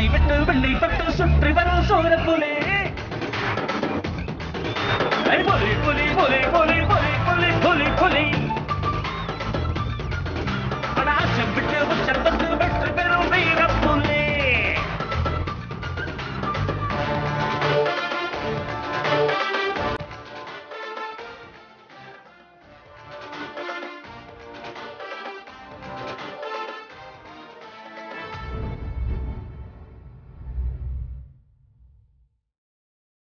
உன்னை விட்டு வெள்ளை பட்டு சுற்றி வரும் சோர புலே புலி புலி புலி